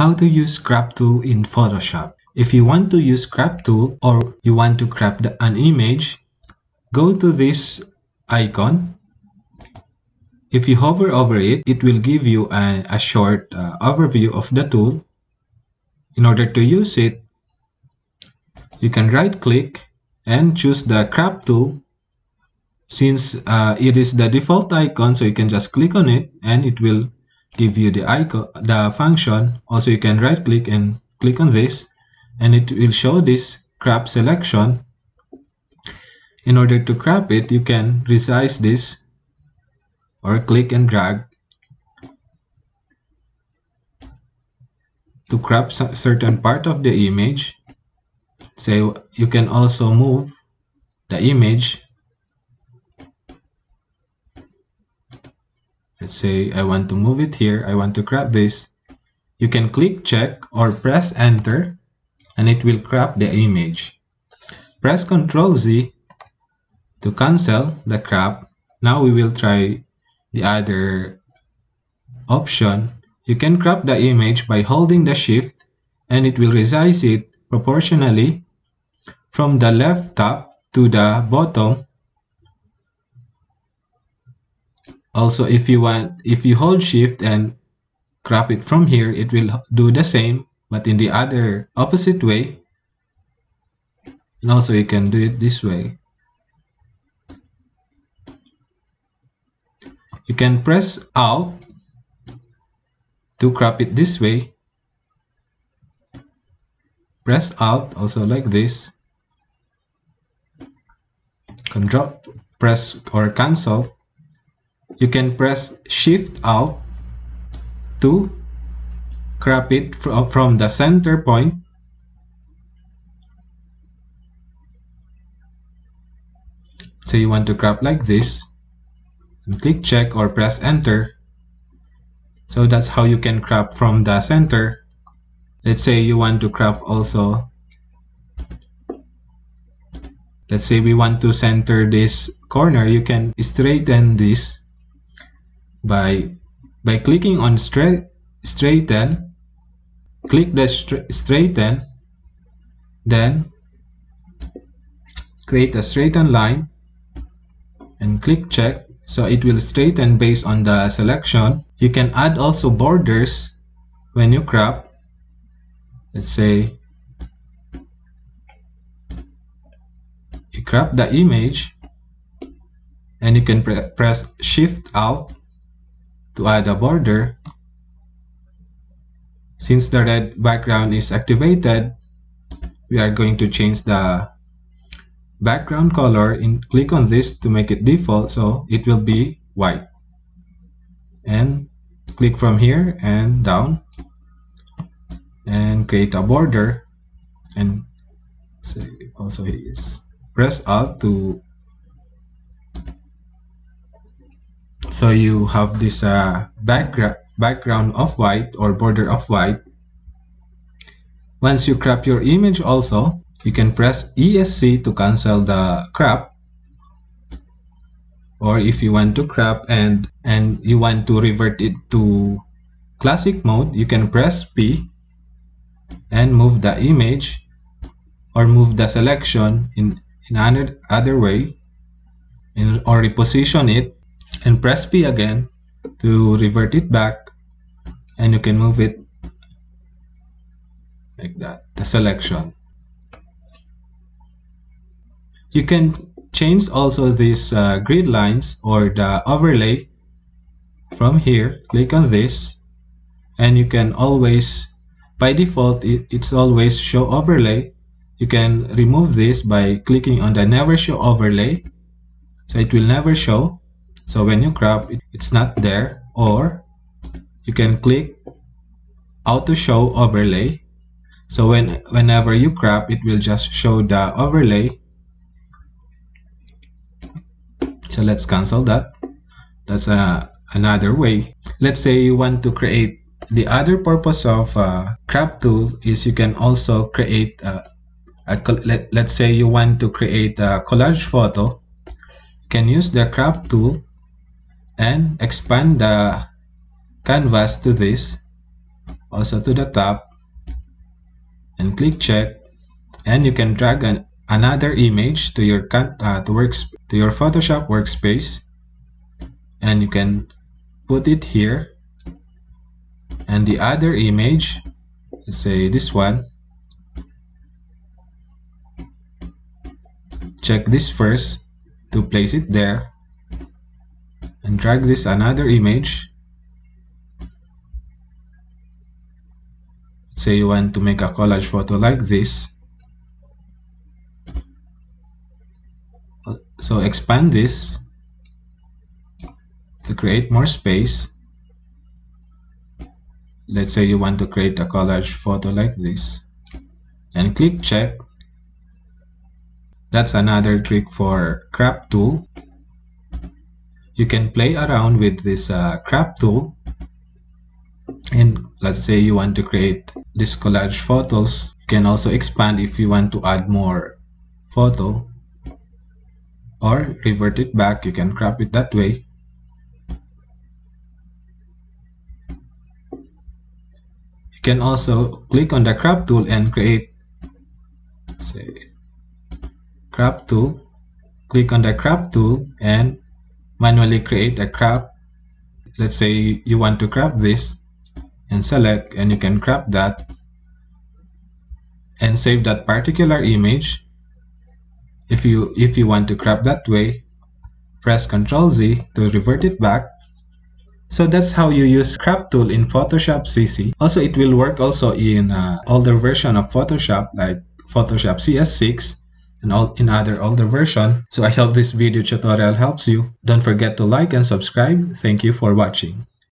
How to use crop tool in Photoshop. If you want to use crop tool or you want to crop the, an image, go to this icon. If you hover over it, it will give you a, a short uh, overview of the tool. In order to use it, you can right click and choose the crop tool since uh, it is the default icon so you can just click on it and it will give you the icon the function. Also you can right click and click on this and it will show this crop selection. In order to crop it you can resize this or click and drag to crop certain part of the image. So you can also move the image let's say I want to move it here, I want to crop this, you can click check or press enter and it will crop the image. Press Ctrl Z to cancel the crop. Now we will try the other option. You can crop the image by holding the shift and it will resize it proportionally from the left top to the bottom also if you want if you hold shift and crop it from here it will do the same but in the other opposite way. And also you can do it this way. You can press alt to crop it this way. Press alt also like this. Control press or cancel you can press shift alt to crop it from the center point. So you want to crop like this and click check or press enter. So that's how you can crop from the center. Let's say you want to crop also let's say we want to center this corner you can straighten this by by clicking on straight straighten click the straighten then create a straighten line and click check. So it will straighten based on the selection. You can add also borders when you crop. Let's say you crop the image and you can pre press shift alt to add a border. Since the red background is activated, we are going to change the background color and click on this to make it default so it will be white. And click from here and down and create a border and say also is press alt to So you have this uh, background background of white or border of white. Once you crop your image also, you can press ESC to cancel the crop. Or if you want to crop and, and you want to revert it to classic mode, you can press P and move the image or move the selection in, in another other way in, or reposition it and press P again to revert it back. And you can move it like that the selection. You can change also these uh, grid lines or the overlay from here click on this. And you can always by default it, it's always show overlay. You can remove this by clicking on the never show overlay. So it will never show so when you crop, it's not there or you can click auto show overlay. So when whenever you crop, it will just show the overlay. So let's cancel that. That's uh, another way. Let's say you want to create the other purpose of uh, crop tool is you can also create uh, a, let, let's say you want to create a collage photo you can use the crop tool and expand the canvas to this. Also to the top. And click check. And you can drag an, another image to your uh, to works to your Photoshop workspace. And you can put it here. And the other image say this one. Check this first to place it there and drag this another image. Say you want to make a collage photo like this. So expand this to create more space. Let's say you want to create a collage photo like this. And click check. That's another trick for crop tool you can play around with this uh, crop tool. And let's say you want to create this collage photos you can also expand if you want to add more photo or revert it back you can crop it that way. You can also click on the crop tool and create say crop tool. Click on the crop tool and manually create a crop let's say you want to crop this and select and you can crop that and save that particular image. If you if you want to crop that way press ctrl z to revert it back. So that's how you use crop tool in photoshop cc also it will work also in uh, older version of photoshop like photoshop cs6 and all in other older version. So i hope this video tutorial helps you. Don't forget to like and subscribe. Thank you for watching